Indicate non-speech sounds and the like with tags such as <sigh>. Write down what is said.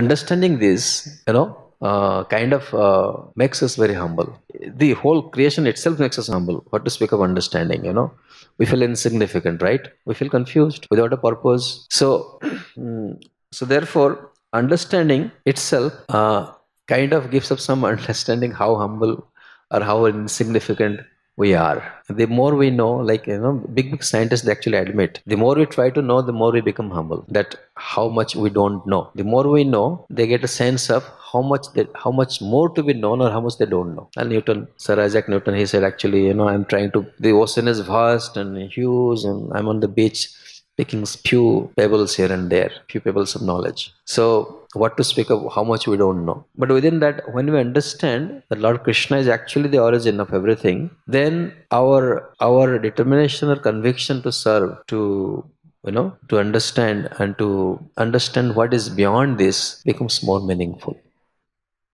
understanding this, you know, uh, kind of uh, makes us very humble. The whole creation itself makes us humble. What to speak of understanding, you know? We feel insignificant, right? We feel confused without a purpose. So, mm, so therefore, understanding itself uh, kind of gives us some <laughs> understanding how humble or how insignificant we are. The more we know, like you know, big big scientists they actually admit, the more we try to know, the more we become humble. That how much we don't know. The more we know, they get a sense of how much that how much more to be known or how much they don't know. And Newton, Sir Isaac Newton, he said actually, you know, I'm trying to. The ocean is vast and huge, and I'm on the beach picking few pebbles here and there, few pebbles of knowledge. So what to speak of how much we don't know. But within that, when we understand that Lord Krishna is actually the origin of everything, then our our determination or conviction to serve, to you know, to understand and to understand what is beyond this becomes more meaningful.